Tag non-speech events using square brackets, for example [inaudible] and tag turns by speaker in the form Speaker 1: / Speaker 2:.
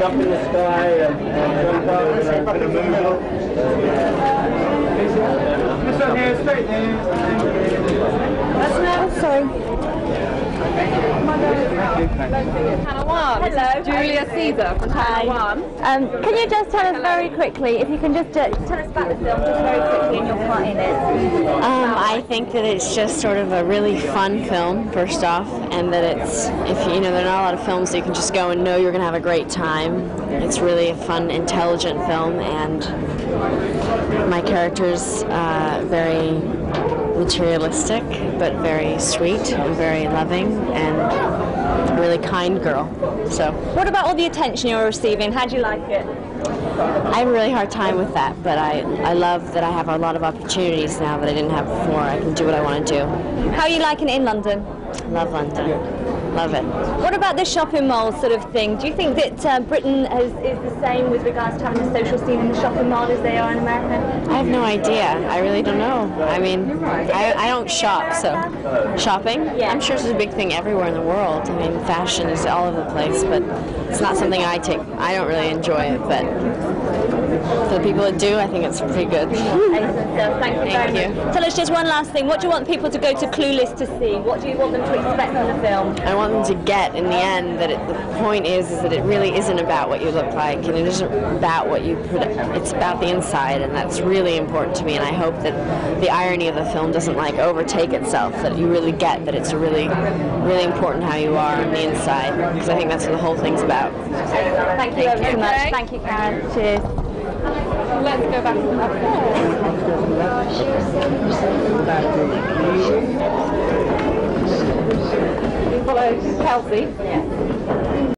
Speaker 1: Jump in the sky and, and jump out and here, straight
Speaker 2: Oh, sorry.
Speaker 3: Channel 1.
Speaker 2: Hello.
Speaker 3: Julia Caesar from Channel 1.
Speaker 2: Um, can you just tell us very quickly, if you can just uh, tell us about the film just very quickly and your part in it?
Speaker 4: Um, I think that it's just sort of a really fun film, first off, and that it's, if you know, there are not a lot of films that you can just go and know you're going to have a great time. It's really a fun, intelligent film, and my character's uh, very materialistic, but very sweet and very loving, and kind girl. So
Speaker 2: What about all the attention you were receiving? How do you like it?
Speaker 4: I have a really hard time with that, but I, I love that I have a lot of opportunities now that I didn't have before. I can do what I want to do.
Speaker 2: How are you liking it in London?
Speaker 4: Love London. Love it.
Speaker 2: What about the shopping mall sort of thing? Do you think that uh, Britain has, is the same with regards to having a social scene in the shopping mall as they are in America?
Speaker 4: I have no idea. I really don't know. I mean, I, I don't shop, so shopping.
Speaker 2: Yeah.
Speaker 4: I'm sure it's a big thing everywhere in the world. I mean, fashion is all over the place, but it's not something I take. I don't really enjoy it, but for the people that do, I think it's pretty good. [laughs]
Speaker 2: Thank you
Speaker 4: Thank
Speaker 2: very
Speaker 4: you.
Speaker 2: much. Tell us just one last thing. What do you want people to go to Clueless to see? What do you want them to expect from the film?
Speaker 4: I want them to get in the end that it, the point is is that it really isn't about what you look like and it isn't about what you put it's about the inside and that's really important to me and I hope that the irony of the film doesn't like overtake itself that you really get that it's really really important how you are on the inside because I think that's what the whole thing's about.
Speaker 2: Thank you ever so much. Thank you, Karen. Cheers.
Speaker 3: Let's go back to the Follow Kelsey.